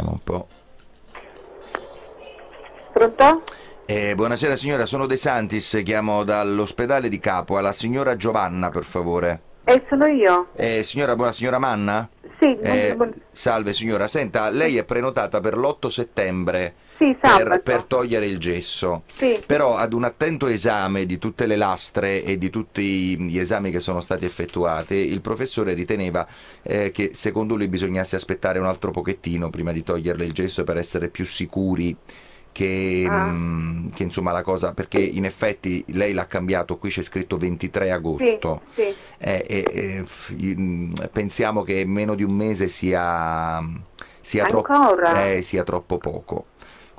Vediamo un po'. Pronto? Eh, buonasera signora, sono De Santis, chiamo dall'ospedale di Capua. La signora Giovanna, per favore. Eh, sono io. Eh, signora, buona signora Manna? Sì, Eh, buon- salve signora, senta, lei è prenotata per l'8 settembre sì, per, per togliere il gesso. Sì. Però ad un attento esame di tutte le lastre e di tutti gli esami che sono stati effettuati, il professore riteneva eh, che secondo lui bisognasse aspettare un altro pochettino prima di toglierle il gesso per essere più sicuri che, Ah. mm, che, insomma la cosa, perché in effetti lei l'ha cambiato, qui c'è scritto 23 Sì, agosto. sì. Eh, eh, pensiamo che meno di un mese sia, sia, Ancora? eh, sia troppo poco.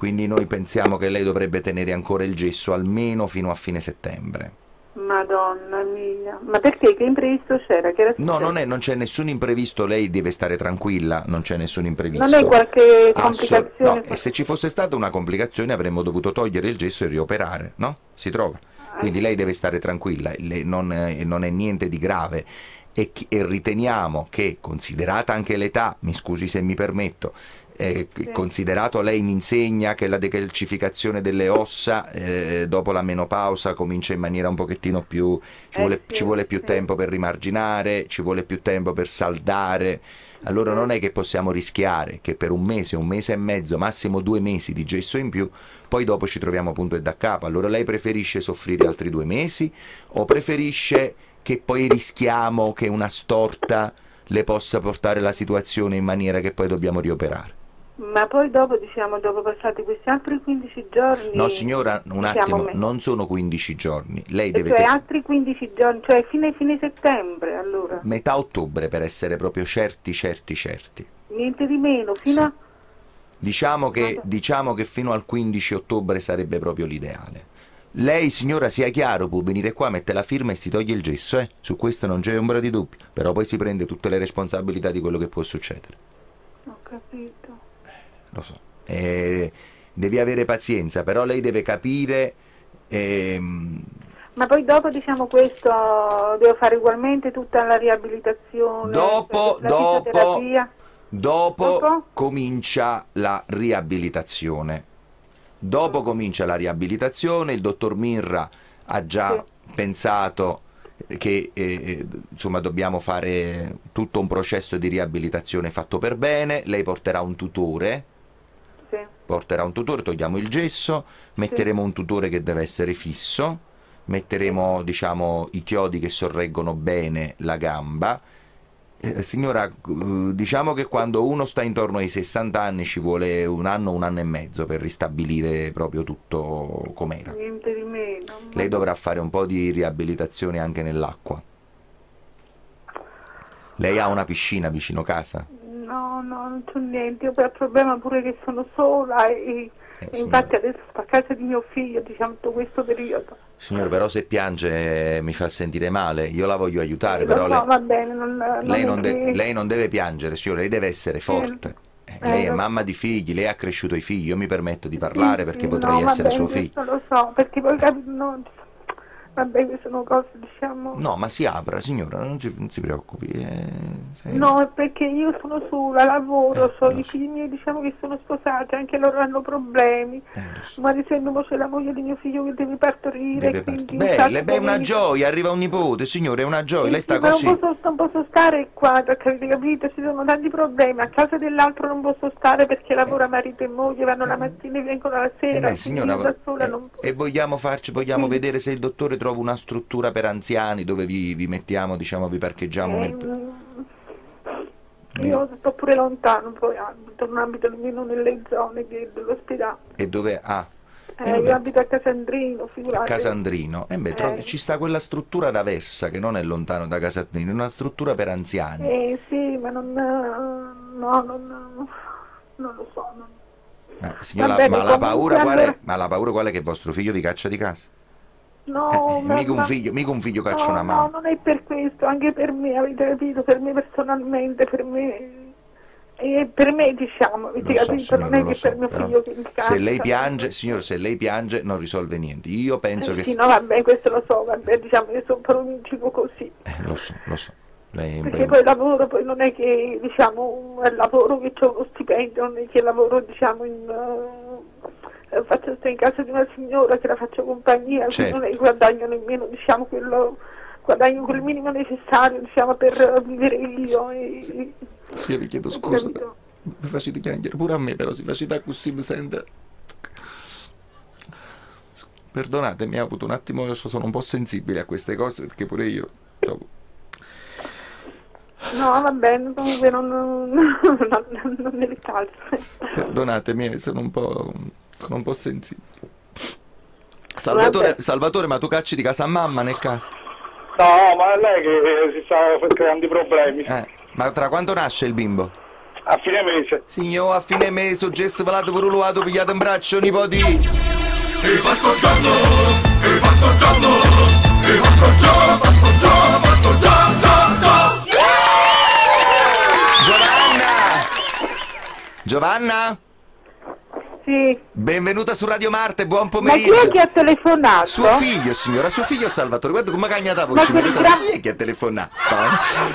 Quindi noi pensiamo che lei dovrebbe tenere ancora il gesso almeno fino a fine settembre. Madonna mia. Ma perché? Che imprevisto c'era? No, non, è, non c'è nessun imprevisto, lei deve stare tranquilla, non c'è nessun imprevisto. Non è qualche Assol- complicazione? no, e se ci fosse stata una complicazione avremmo dovuto togliere il gesso e rioperare, no? Si trova. Quindi lei deve stare tranquilla, non, è- non è niente di grave. E riteniamo che, considerata anche l'età, mi scusi se mi permetto, eh, considerato lei in insegna che la decalcificazione delle ossa eh, dopo la menopausa comincia in maniera un pochettino più ci Eh, vuole, sì, ci vuole più sì. tempo per rimarginare, ci vuole più tempo per saldare. Allora non è che possiamo rischiare che per un mese, un mese e mezzo, massimo due mesi di gesso in più, poi dopo ci troviamo punto e da capo. Allora lei preferisce soffrire altri due mesi o preferisce che poi rischiamo che una storta le possa portare la situazione in maniera che poi dobbiamo rioperare? Ma poi dopo, diciamo, dopo passati questi altri 15 giorni... No signora, un attimo, me- non sono 15 giorni, lei E deve... cioè te- altri 15 giorni, cioè fine, fine settembre, allora. Metà ottobre per essere proprio certi, certi, certi. Niente di meno, fino a... Diciamo che, diciamo che fino al 15 ottobre sarebbe proprio l'ideale. Lei, signora, sia chiaro, può venire qua, mette la firma e si toglie il gesso, eh? Su questo non c'è ombra di dubbio. Però poi si prende tutte le responsabilità di quello che può succedere. Ho capito. Lo so. Eh, devi avere pazienza, però lei deve capire... ehm, Ma poi dopo, diciamo, questo devo fare ugualmente tutta la riabilitazione, Dopo- la dopo-. Dopo, Dopo? comincia la riabilitazione. Dopo comincia la riabilitazione, il dottor Mirra ha già pensato che eh, eh, insomma dobbiamo fare tutto un processo di riabilitazione fatto per bene, lei porterà un tutore, Sì. Porterà un tutore, togliamo il gesso, metteremo un tutore che deve essere fisso, metteremo diciamo i chiodi che sorreggono bene la gamba. Eh, signora, eh, diciamo che quando uno sta intorno ai 60 anni ci vuole un anno, un anno e mezzo per ristabilire proprio tutto com'era. Niente di meno. Lei dovrà fare un po' di riabilitazione anche nell'acqua. Lei ha una piscina vicino casa? No, no, non c'è niente. Io ho il problema pure che sono sola e, Eh, e infatti adesso sto a casa di mio figlio, diciamo, tutto questo periodo. Signor, però se piange eh, mi fa sentire male, io la voglio aiutare, Lo però so, lei... va bene, non, Lei non, de- lei non deve piangere, signore, lei deve essere forte. Eh, Eh, lei è mamma di figli, lei ha cresciuto i figli, io mi permetto di parlare perché potrei no, essere bene, suo figlio. questo Lo so, perché poi capi- no, vabbè, queste sono cose, diciamo... No, ma si apra, signora, non, ci- non si preoccupi. eh, se- No, è perché io sono sola, lavoro, Eh, so, i figli miei diciamo che sono sposati, anche loro hanno problemi. Eh. Ma ad esempio c'è la moglie di mio figlio che deve partorire, Deve quindi... part- infatti Belle, beh, è una gioia, arriva un nipote, signore, è una gioia, lei Sì, sta ma così. Non posso, non posso stare qua, perché capito? Ci sono tanti problemi. A casa dell'altro non posso stare perché lavora marito e moglie, vanno la mattina e vengono la Eh, sera. beh, quindi signora, io da sola eh, non e vogliamo farci, vogliamo Sì. vedere se il dottore trova una struttura per anziani dove vi, vi mettiamo, diciamo, vi parcheggiamo nel... Eh, Io sto pure lontano, poi abito, non abito nemmeno nelle zone dell'ospedale. E dove... Ah, Eh, vabbè. io abito a Casandrino, a figurate. Casandrino. Eh beh, tro- Eh. ci sta quella struttura da Versa che non è lontano da Casandrino, è una struttura per anziani. Eh sì, ma non... eh, No, non... Non lo so. non- Eh, signora, Va bene, ma, la comunque, è? ma la paura qual è che vostro figlio vi caccia di casa? No, Eh, ma- mica un figlio, mica un figlio caccia no, una no, mano. non è per questo, anche per me, avete capito? Per me personalmente, per me... E per me diciamo, avete so, capito? signora, non è che so, per mio figlio che mi Se lei caccia, piange, no. signor, se lei piange non risolve niente. Io penso Eh, che... sì, no, vabbè, questo lo so, vabbè, diciamo che sono provincico così. Eh, lo so, lo so. Lei Perché poi il lavoro poi non è che diciamo è lavoro che ho uno stipendio, non è che lavoro diciamo in eh, faccio sto in casa di una signora che la faccio compagnia, Certo. non guadagno nemmeno diciamo quello guadagno quel minimo necessario diciamo per vivere io e, Sì, vi chiedo scusa. capito? Mi facete piangere pure a me, però si facete così, mi sente. Perdonatemi, ho avuto un attimo, io sono un po' sensibile a queste cose perché pure io. dopo- No, va bene, comunque non, non, non, non ne ricalzo. Perdonatemi, sono un po'. Sono un po' sensibile. Salvatore. Salvatore, ma tu cacci di casa a mamma nel caso? No, ma è lei che si sta creando i problemi. Eh, ma tra quanto nasce il bimbo? A fine mese. Signor, a fine mese, ho gesso velato per uluato, pigliato in braccio, nipoti. Giovanna! Giovanna? Sì, Benvenuta su Radio Marte, buon ma chi pomeriggio. è che ha telefonato? Suo figlio, signora, suo figlio Salvatore. Guarda come cagna da voce. Ma gra- Chi è che ha telefonato?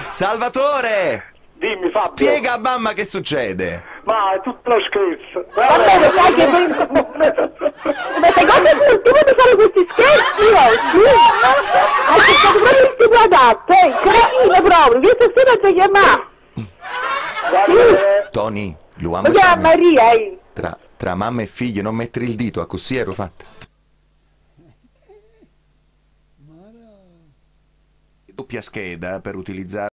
Salvatore! Dimmi Fabio. Spiega a mamma che succede. Ma è tutto uno scherzo. Vabbè, lo sai che poi... Ma sai cosa tu tu vuoi fare questi scherzi oggi? Hai cercato proprio il tipo adatto, eh? Cretino proprio, che stasera ti chiama. Guarda che- Tony, l'uomo Mi chiama Maria, eh? tra, tra mamma e figlio non mettere il dito, a così ero fatta. Doppia scheda per utilizzare